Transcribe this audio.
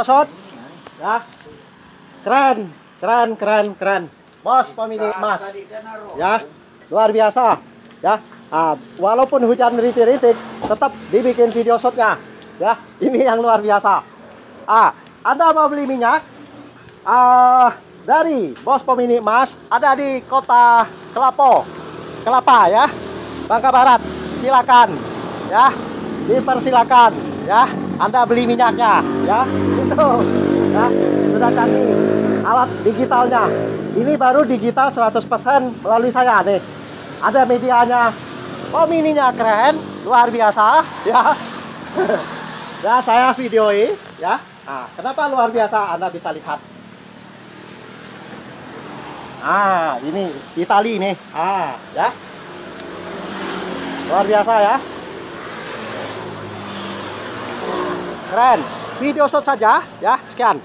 Shot. Ya. Keren, keren, keren, keren. Bos pemilik emas. Ya. Luar biasa. Ya. Ah, walaupun hujan rintik-rintik, tetap dibikin video shotnya. Ya, ini yang luar biasa. Ah, Anda mau beli minyak? Ah, dari Bos Pemilik Emas ada di Kota Kelapo. Kelapa ya. Bangka Barat. Silakan. Ya. Dipersilakan ya. Anda beli minyaknya ya. Itu. Ya, sudah canggih alat digitalnya. Ini baru digital 100% melalui saya nih. Ada medianya. Oh mininya keren, luar biasa ya. ya saya videoi ya. Nah, kenapa luar biasa? Anda bisa lihat. Ah, ini Itali nih. Ah, ya. Luar biasa ya. Keren. Video shot saja ya. Sekian.